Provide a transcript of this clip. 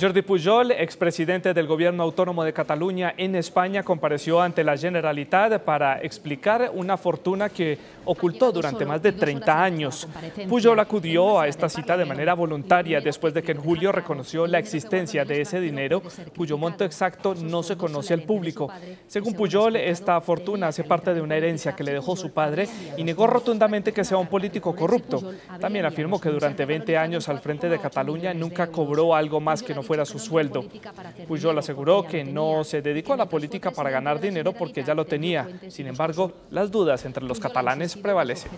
Jordi Pujol, expresidente del gobierno autónomo de Cataluña en España, compareció ante la Generalitat para explicar una fortuna que ocultó durante más de 30 años. Pujol acudió a esta cita de manera voluntaria después de que en julio reconoció la existencia de ese dinero, cuyo monto exacto no se conoce al público. Según Pujol, esta fortuna hace parte de una herencia que le dejó su padre y negó rotundamente que sea un político corrupto. También afirmó que durante 20 años al frente de Cataluña nunca cobró algo más que no fuera su sueldo. Pujol aseguró que no se dedicó a la política para ganar dinero porque ya lo tenía. Sin embargo, las dudas entre los catalanes prevalecen.